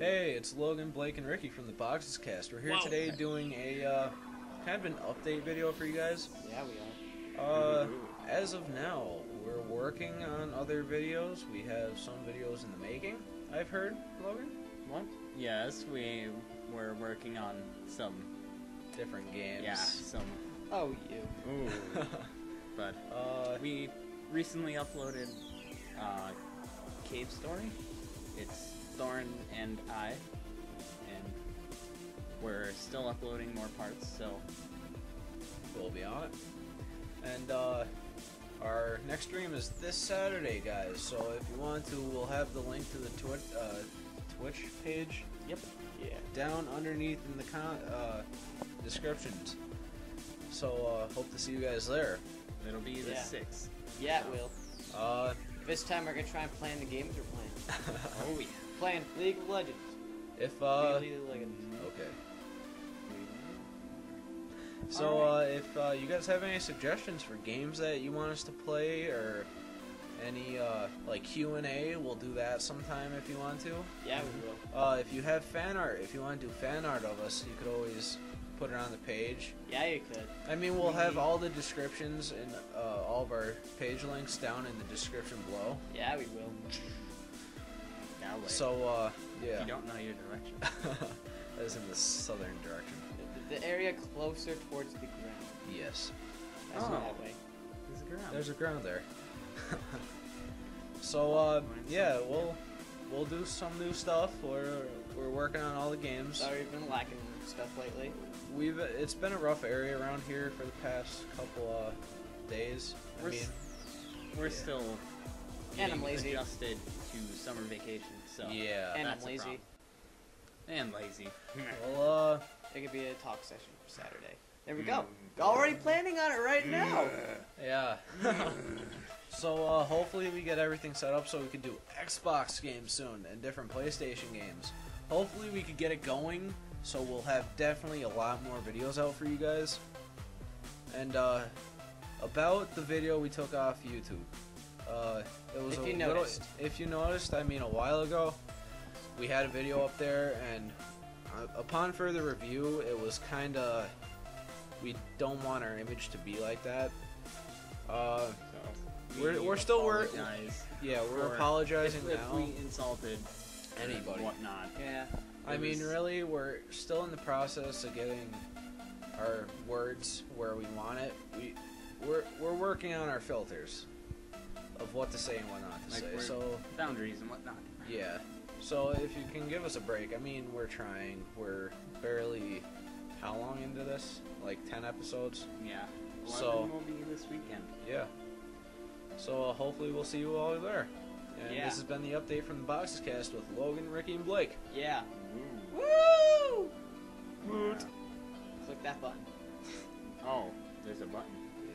it's Logan, Blake, and Ricky from the Boxes Cast. We're here Wow. today doing a uh, kind of an update video for you guys. Yeah, we are. Uh, as of now, we're working on other videos. We have some videos in the making. I've heard, Logan, What? Yes, we were working on some. different games. Yeah, some. Oh, you. Ooh. but uh, we recently uploaded uh, Cave Story. It's and I, and we're still uploading more parts. So we'll be on it. And uh, our next stream is this Saturday, guys. So if you want to, we'll have the link to the Twitch uh, Twitch page yep. Yeah. down underneath in the con- uh, descriptions. So uh, hope to see you guys there. It'll be the Yeah. sixth. Yeah, it will. Uh, This time we're gonna try and plan the games we're playing. Oh yeah. Playing League of Legends. if uh, League of Legends. okay. So uh, if uh, you guys have any suggestions for games that you want us to play or any uh, like Q and A, we'll do that sometime if you want to. Yeah, we will. Uh, if you have fan art, if you want to do fan art of us, you could always put it on the page. Yeah, you could. I mean, we'll have all the descriptions and uh, all of our page links down in the description below. Yeah, we will. Now. So uh, yeah, you don't know your direction. that is in the southern direction. The, the area closer towards the ground. Yes, That's Oh. that way. There's a ground. there's a ground there. so uh, yeah, we'll we'll do some new stuff. We're we're working on all the games. Sorry, we've been lacking stuff lately. We've it's been a rough area around here for the past couple uh, days. We're mean, s- We're yeah. still And I'm lazy. adjusted to summer vacation. So yeah. And I'm that's a lazy. and lazy. Well, uh, It could be a talk session for Saturday. There we go. Already planning on it right now. yeah. so uh, hopefully we get everything set up so we can do Xbox games soon and different PlayStation games. Hopefully we could get it going so we'll have definitely a lot more videos out for you guys. And uh, about the video we took off YouTube. Uh, it was If a you little, noticed. if you noticed, I mean a while ago, we had a video up there and uh, upon further review, it was kind of we don't want our image to be like that. Uh, So We're- we we're still working. apologize yeah, we're apologizing if, if we insulted Anybody. whatnot. Yeah. I It mean, really, we're still in the process of getting our words where we want it. We we're we're working on our filters of what to say and what not to Like say. So boundaries and whatnot. yeah. So if you can give us a break, I mean, we're trying. We're barely how long into this? Like ten episodes. Yeah. A So- of them will be this weekend. Yeah. So uh, hopefully we'll see you all there. And Yeah. this has been the update from the Boxes Cast with Logan, Ricky, and Blake. Yeah. Ooh. Woo! Click that button. Oh, there's a button. Yes, there, there's.